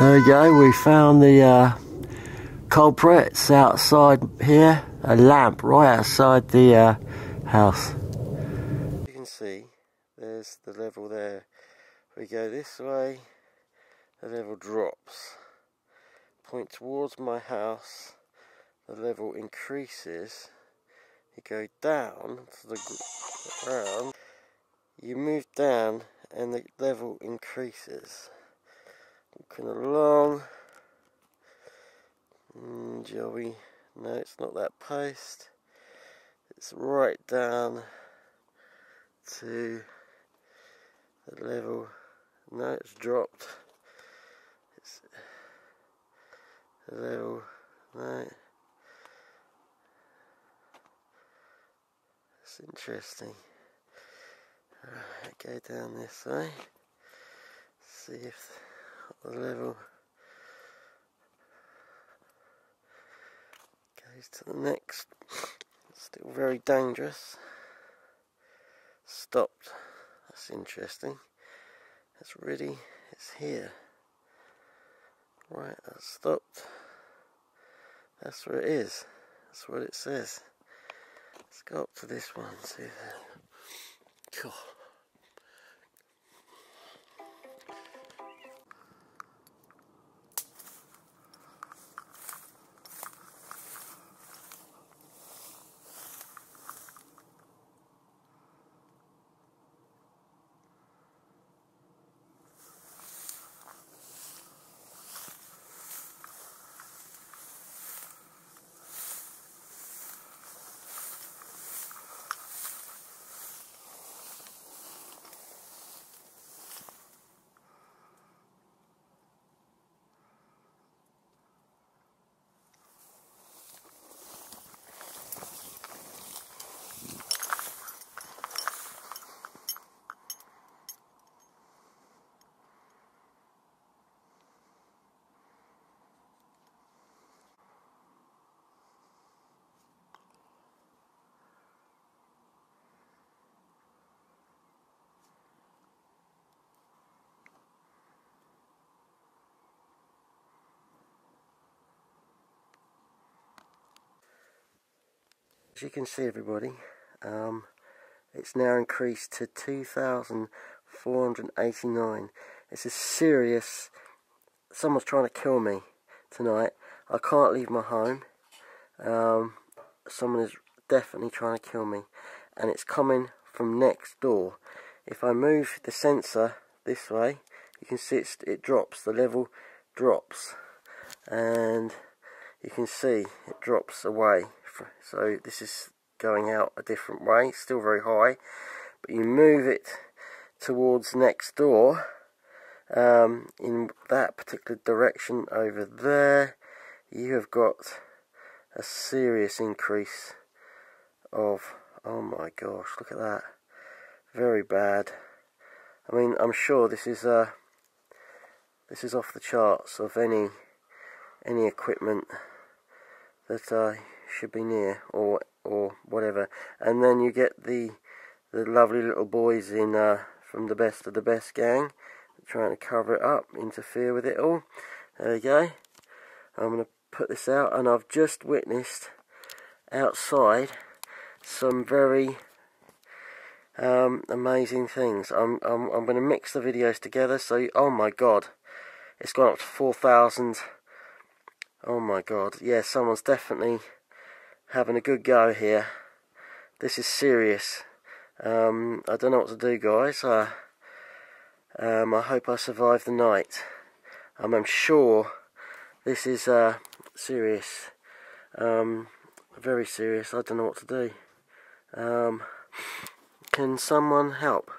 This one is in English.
There we go, we found the uh, culprits outside here. A lamp right outside the uh, house. You can see there's the level there. We go this way, the level drops. Point towards my house, the level increases. You go down to the ground, you move down and the level increases walking along. Mm, Joey no it's not that post. It's right down to the level no it's dropped. It's level no it's interesting. Right, go down this way. See if the level goes to the next. Still very dangerous. Stopped. That's interesting. It's really it's here. Right that's stopped. That's where it is. That's what it says. Let's go up to this one see cool as you can see everybody um, it's now increased to 2,489 it's a serious. Someone's trying to kill me tonight. I can't leave my home. Um, someone is definitely trying to kill me and it's coming from next door. If I move the sensor this way you can see it drops. The level drops and you can see it drops away so this is going out a different way still very high but you move it towards next door um, in that particular direction over there you have got a serious increase of oh my gosh look at that very bad. I mean I'm sure this is uh this is off the charts of any any equipment that uh, should be near or or whatever. And then you get the the lovely little boys in uh, from the best of the best gang trying to cover it up interfere with it all. There we go. I'm going to put this out and I've just witnessed outside some very um, amazing things. I'm, I'm, I'm going to mix the videos together so oh my god. It's gone up to 4,000 oh my god. Yeah someone's definitely having a good go here. This is serious. Um, I don't know what to do, guys. Um, I hope I survive the night. Um, I'm sure this is uh, serious. Um, very serious. I don't know what to do. Um, can someone help?